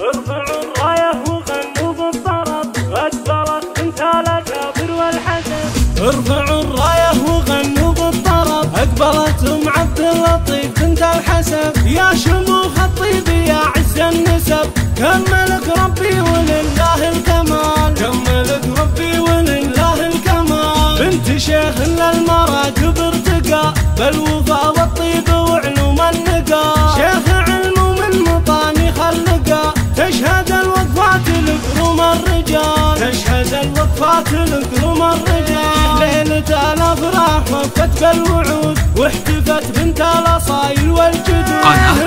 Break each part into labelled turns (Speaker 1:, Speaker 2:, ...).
Speaker 1: ارفعوا الراية وغنوا بالطرب أكبرت بنت الأكابر والحسن ارفعوا الراية وغنوا بالطرب أكبرت أم عبد اللطيف بنت الحسن يا شموخ الطيب يا عز النسب كملك ربي ولله الكمال كملك ربي ولله الكمال بنت شيخ للمراكب ارتقى بالوفا والطيب الوقفات لكرم الرجال. ليلة الأفراح وفت بالوعود واحتفت بنت الأصايل والجدود.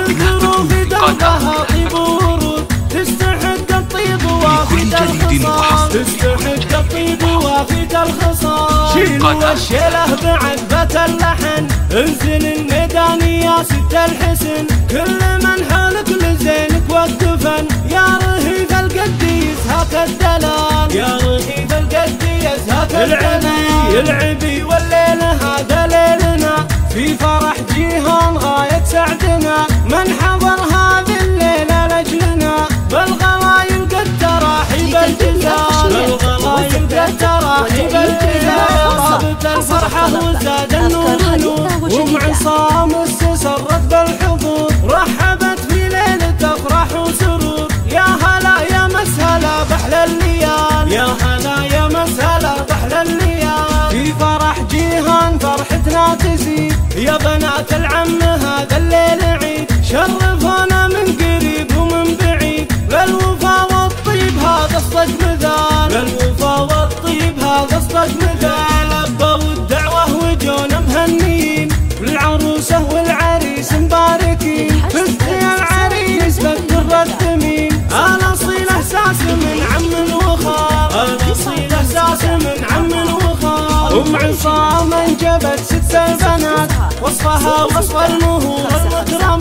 Speaker 1: الظروف
Speaker 2: نهبة
Speaker 1: دربها طيب ورود تستحق الطيب وافد الخصال. تستحق الطيب وافد الخصال. شيلوا
Speaker 2: قناة.
Speaker 1: الشيله بعذبة اللحن. انزل الميدان يا ست الحسن. العبي والليل هذا ليلنا. في فرح جيهان غاية سعدنا. من حضر هذه الليلة لجلنا بالغلايل قد تراحي بالجزال بالغلايل قد تراحي بالجزال تزيد يا بنات العم هذا الليل عيد. شرفونا من قريب ومن بعيد. للوفا والطيب هذا الصج مثال للوفا والطيب هذا الصج مثال لبوا الدعوة وجونا مهنيين. والعروسة وخال ام عصام انجبت ست البنات وصفها وصف المهور المكرمات